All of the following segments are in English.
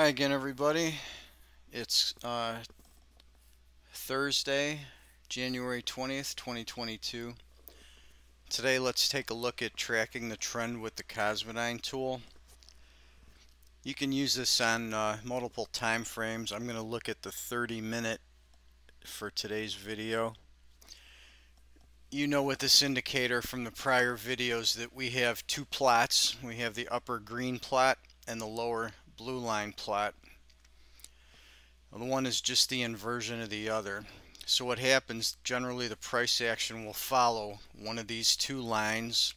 Hi again everybody. It's uh, Thursday, January 20th, 2022. Today let's take a look at tracking the trend with the Cosmodyne tool. You can use this on uh, multiple time frames. I'm going to look at the 30 minute for today's video. You know with this indicator from the prior videos that we have two plots. We have the upper green plot and the lower blue line plot. The one is just the inversion of the other. So what happens, generally the price action will follow one of these two lines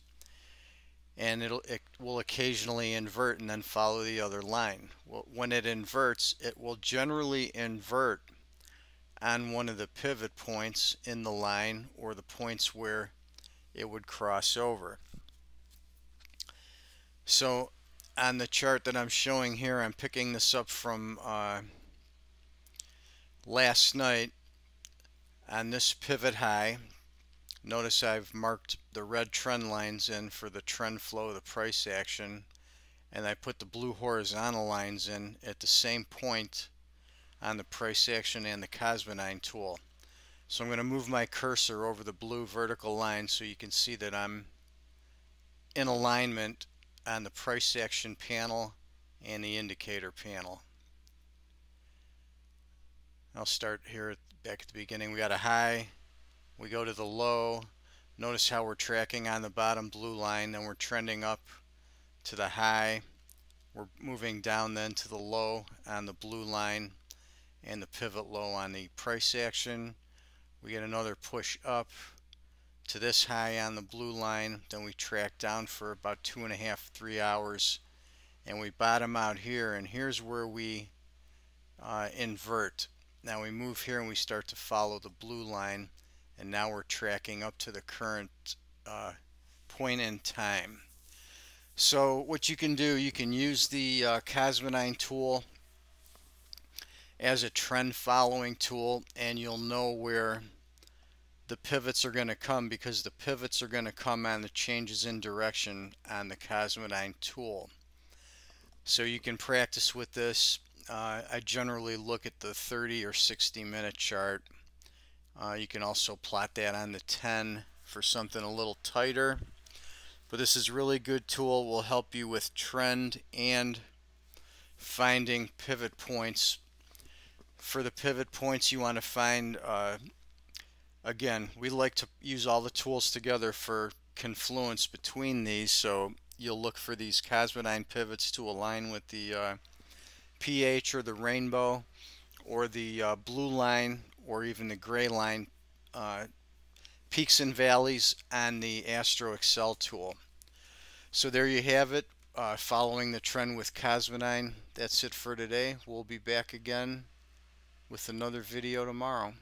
and it'll, it will occasionally invert and then follow the other line. When it inverts, it will generally invert on one of the pivot points in the line or the points where it would cross over. So on the chart that I'm showing here, I'm picking this up from uh, last night on this pivot high. Notice I've marked the red trend lines in for the trend flow the price action and I put the blue horizontal lines in at the same point on the price action and the Cosmodyne tool. So I'm going to move my cursor over the blue vertical line so you can see that I'm in alignment on the price action panel and the indicator panel. I'll start here back at the beginning. We got a high, we go to the low. Notice how we're tracking on the bottom blue line, then we're trending up to the high. We're moving down then to the low on the blue line and the pivot low on the price action. We get another push up to this high on the blue line then we track down for about two and a half three hours and we bottom out here and here's where we uh, invert. Now we move here and we start to follow the blue line and now we're tracking up to the current uh, point in time. So what you can do you can use the uh, tool as a trend following tool and you'll know where the pivots are going to come because the pivots are going to come on the changes in direction on the Cosmodyne tool. So you can practice with this. Uh, I generally look at the 30 or 60 minute chart. Uh, you can also plot that on the 10 for something a little tighter. But this is really good tool. will help you with trend and finding pivot points. For the pivot points you want to find uh, again, we like to use all the tools together for confluence between these. So you'll look for these Cosmodyne pivots to align with the uh, pH or the rainbow or the uh, blue line or even the gray line uh, peaks and valleys on the Astro Excel tool. So there you have it. Uh, following the trend with Cosmodyne. That's it for today. We'll be back again with another video tomorrow.